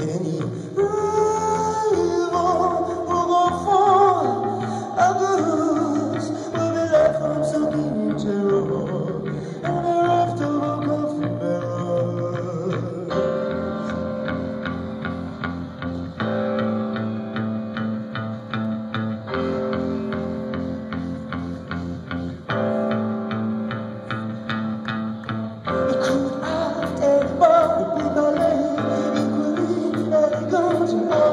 any Oh.